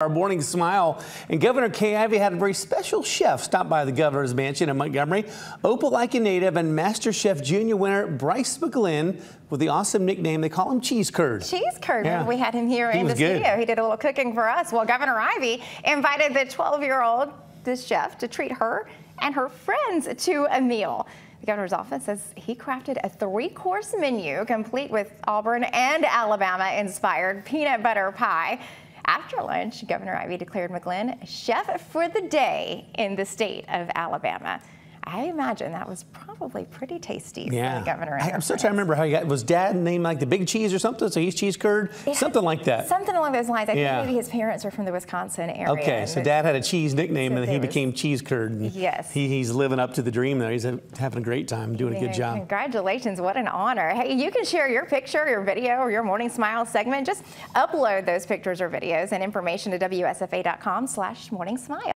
Our morning smile. And Governor Kay Ivey had a very special chef stop by the governor's mansion in Montgomery. Opelika native and Master Chef Junior winner Bryson McGlynn with the awesome nickname they call him Cheese Curd. Cheese Curd. Yeah. We had him here he in the good. studio. He did a little cooking for us. Well, Governor Ivey invited the 12-year-old, this chef, to treat her and her friends to a meal. The governor's office says he crafted a three-course menu complete with Auburn and Alabama-inspired peanut butter pie. After lunch, Governor Ivey declared McGlynn chef for the day in the state of Alabama. I imagine that was probably pretty tasty yeah. for the governor. I, am still trying to remember how he got. Was Dad named like the Big Cheese or something? So he's Cheese Curd, yeah, something like that. Something along those lines. I yeah. think maybe his parents are from the Wisconsin area. Okay, so Dad had a cheese nickname, so and he became Cheese Curd. yes. He, he's living up to the dream there. He's having a great time, doing yeah, a good job. Congratulations! What an honor. Hey, you can share your picture, your video, or your morning smile segment. Just upload those pictures or videos and information to WSFA.com/slash morning smile.